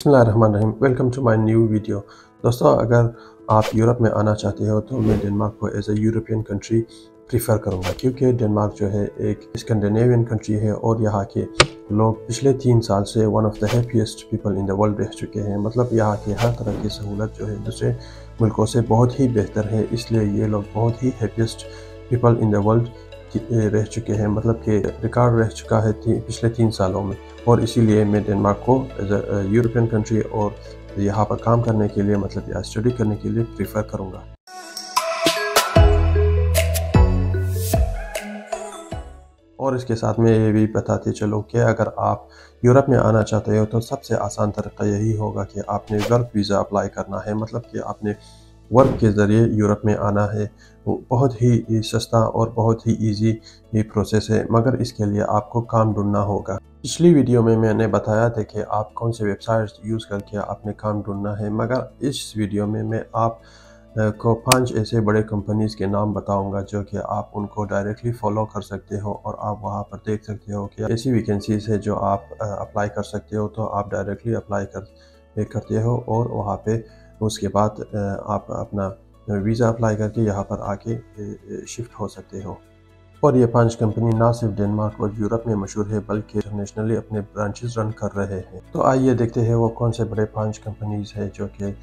बसमीम welcome to my new video दोस्तों, अगर आप यूरोप में आना चाहते हो तो मैं डेनमार्क को as a European country prefer करूँगा, क्योंकि डेनमार्क जो है एक स्कैंडिनेवियन कंट्री है और यहाँ के लोग पिछले तीन साल से one of the happiest people in the world रह चुके हैं। मतलब यहाँ के हर तरह की सहूलत जो है दूसरे मुल्कों से बहुत ही बेहतर है, इसलिए ये लोग बहुत ही happiest people in the world रह चुके हैं मतलब कि रिकॉर्ड रह चुका है ती, पिछले तीन सालों में। और इसीलिए मैं डेनमार्क को एज ए यूरोपियन कंट्री और यहाँ पर काम करने के लिए मतलब या स्टडी करने के लिए प्रीफर करूँगा। और इसके साथ में ये भी बताते चलो कि अगर आप यूरोप में आना चाहते हो तो सबसे आसान तरीका यही होगा कि आपने वर्क वीज़ा अप्लाई करना है। मतलब कि आपने वर्क के ज़रिए यूरोप में आना है। वो बहुत ही सस्ता और बहुत ही इजी ये प्रोसेस है, मगर इसके लिए आपको काम ढूंढना होगा। पिछली वीडियो में मैंने बताया था कि आप कौन से वेबसाइट्स यूज़ करके आपने काम ढूंढना है, मगर इस वीडियो में मैं आप को पाँच ऐसे बड़े कंपनीज़ के नाम बताऊँगा जो कि आप उनको डायरेक्टली फॉलो कर सकते हो और आप वहाँ पर देख सकते हो कि ऐसी वैकेंसीज है जो आप अप्लाई कर सकते हो तो आप डायरेक्टली अप्लाई कर, करते हो और वहाँ पे उसके बाद आप अपना वीज़ा अप्लाई करके यहाँ पर आके शिफ्ट हो सकते हो। और ये पाँच कंपनी ना सिर्फ़ डेनमार्क और यूरोप में मशहूर है, बल्कि इंटरनेशनली अपने ब्रांचेस रन कर रहे हैं। तो आइए देखते हैं वो कौन से बड़े पाँच कंपनीज़ है जो कि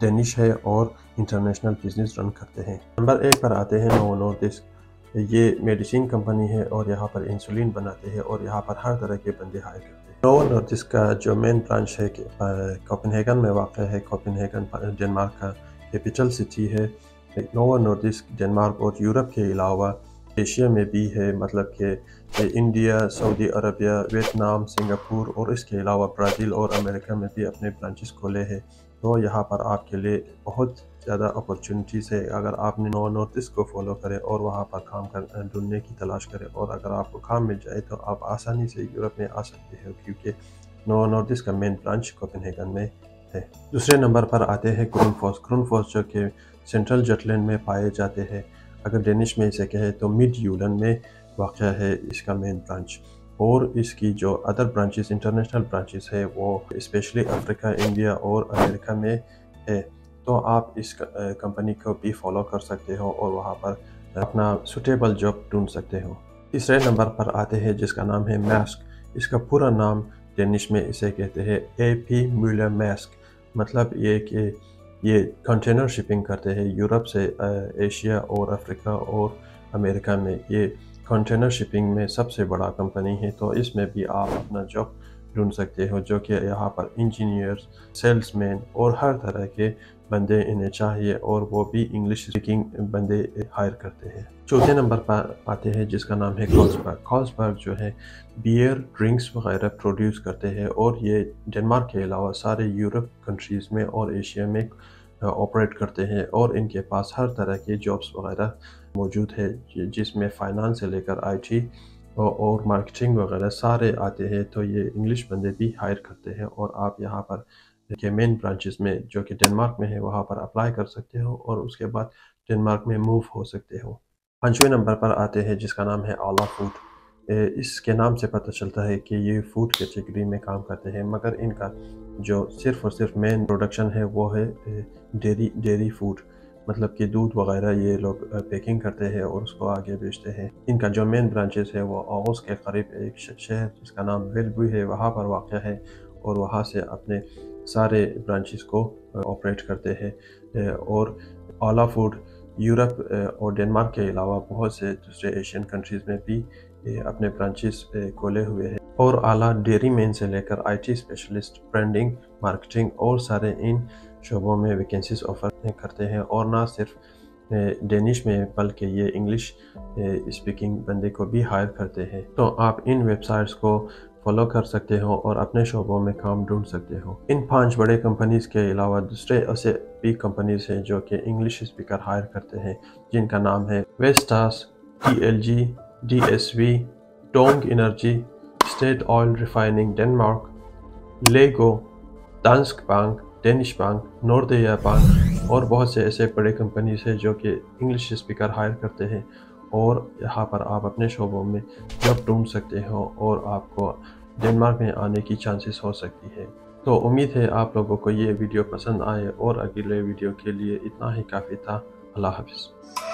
डेनिश है और इंटरनेशनल बिज़नेस रन करते हैं। नंबर एक पर आते हैं नोवो नॉर्डिस्क ये मेडिसिन कंपनी है और यहाँ पर इंसुलिन बनाते हैं और यहाँ पर हर तरह के बंदे हायर करते हैं। नोवो और जिसका जो मेन ब्रांच है कोपेनहेगन में वाक़ है कोपेनहेगन डेनमार्क का कैपिटल सिटी है नोवो ईस्ट डेनमार्क और यूरोप के अलावा एशिया में भी है मतलब कि India Saudi Arabia Vietnam Singapore और इसके अलावा ब्राज़ील और अमेरिका में भी अपने ब्रांचेस खोले हैं तो यहाँ पर आपके लिए बहुत ज़्यादा अपॉर्चुनिटीज़ है अगर आपने नौ नॉर्थ ईस्ट को फॉलो करें और वहाँ पर काम कर ढूँढने की तलाश करें और अगर आपको काम मिल जाए तो आप आसानी से यूरोप में आ सकते हो क्योंकि नौ नॉर्थ ईस्ट का मेन ब्रांच कोपेनहेगन में है। दूसरे नंबर पर आते हैं क्रूनफोस क्रूनफोस जो कि सेंट्रल जटलैंड में पाए जाते हैं। अगर डेनिश में इसे कहें तो मिड यूलन में वाक़ है इसका मेन ब्रांच और इसकी जो अदर ब्रांचेस इंटरनेशनल ब्रांचेस है, वो स्पेशली अफ्रीका इंडिया और अमेरिका में है। तो आप इस कंपनी को भी फॉलो कर सकते हो और वहाँ पर अपना सुटेबल जॉब ढूंढ सकते हो। तीसरे नंबर पर आते हैं, जिसका नाम है मैस्क इसका पूरा नाम डेनिश में इसे कहते हैं ए पी म्यूलर मैस्क मतलब ये कि ये कंटेनर शिपिंग करते हैं यूरोप से एशिया और अफ्रीका और अमेरिका में। ये कंटेनर शिपिंग में सबसे बड़ा कंपनी है तो इसमें भी आप अपना जॉब ढूंढ सकते हो, जो कि यहाँ पर इंजीनियर्स सेल्समैन और हर तरह के बंदे इन्हें चाहिए और वो भी इंग्लिश स्पीकिंग बंदे हायर करते हैं। चौथे नंबर पर आते हैं, जिसका नाम है कॉल्सबर्ग कॉल्सबर्ग जो है बियर ड्रिंक्स वगैरह प्रोड्यूस करते हैं और ये डेनमार्क के अलावा सारे यूरोप कंट्रीज़ में और एशिया में ऑपरेट करते हैं और इनके पास हर तरह के जॉब्स वगैरह मौजूद है जिसमें फ़ाइनेंस से लेकर आईटी और मार्केटिंग वगैरह सारे आते हैं। तो ये इंग्लिश बंदे भी हायर करते हैं और आप यहाँ पर के मेन ब्रांचेस में, जो कि डेनमार्क में है, वहाँ पर अप्लाई कर सकते हो और उसके बाद डेनमार्क में मूव हो सकते हो। पाँचवें नंबर पर आते हैं, जिसका नाम है आला फ़ूड इसके नाम से पता चलता है कि ये फ़ूड कैटेगरी में काम करते हैं, मगर इनका जो सिर्फ़ और सिर्फ़ मेन प्रोडक्शन है, वो है डेरी डेरी फ़ूड मतलब कि दूध वगैरह ये लोग पैकिंग करते हैं और उसको आगे बेचते हैं। इनका जो मेन ब्रांचेस है, वो आगोस के करीब एक शहर, जिसका नाम वेलबुई है, वहाँ पर वाक़ है और वहाँ से अपने सारे ब्रांचेस को ऑपरेट करते हैं। और आला फ़ूड यूरोप और डेनमार्क के अलावा बहुत से दूसरे एशियन कंट्रीज़ में भी अपने ब्रांचेस खोले हुए हैं। और आला डेयरी मैन से लेकर आईटी स्पेशलिस्ट ब्रांडिंग मार्केटिंग और सारे इन शोबों में वैकेंसीज ऑफ़र करते हैं। और ना सिर्फ़ डेनिश में, बल्कि ये इंग्लिश स्पीकिंग बंदे को भी हायर करते हैं। तो आप इन वेबसाइट्स को फॉलो कर सकते हो और अपने शोबों में काम ढूंढ सकते हो। इन पाँच बड़े कंपनीज़ के अलावा दूसरे ऐसे भी कंपनीज़ हैं जो कि इंग्लिश स्पीकर हायर करते हैं, जिनका नाम है Vestas T L G V Dong energy state oil refining Denmark Lego Danske bank Danish bank Nordea bank और बहुत से ऐसे बड़े कंपनीज़ हैं जो कि इंग्लिश स्पीकर हायर करते हैं और यहाँ पर आप अपने शोबों में जॉब ढूंढ सकते हो और आपको डेनमार्क में आने की चांसेस हो सकती है। तो उम्मीद है आप लोगों को ये वीडियो पसंद आए और अगले वीडियो के लिए इतना ही काफ़ी था। अल्लाह हाफिज़।